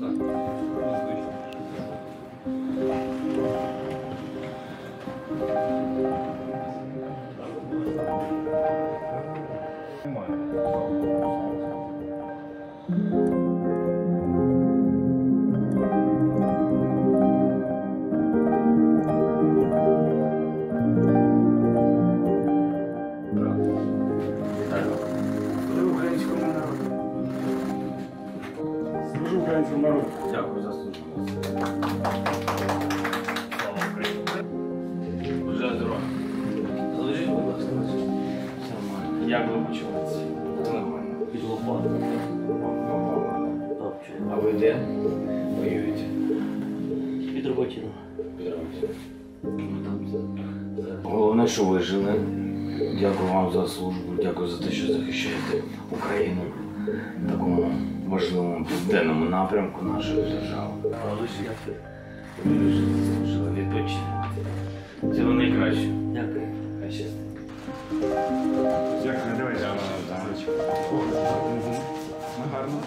Tá. Os dois. Українському народу. Дякую за службу. Слава Україні. Бажаю здоров'я. Залежіть, будь ласка. Все нормально. Як ви почуваєтеся? Нормально. Під лопату. А ви де? Воюєте? Під роботіну. Під роботою. Головне, що ви жили. Дякую вам за службу, дякую за те, що захищаєте Україну важливому південному напрямку нашої держави. Відпочинемо. Цього найкраще. Дякую. Хай щастить. Дякую, давай Гарно.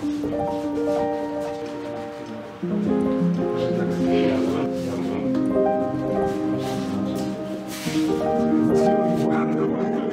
Дякую.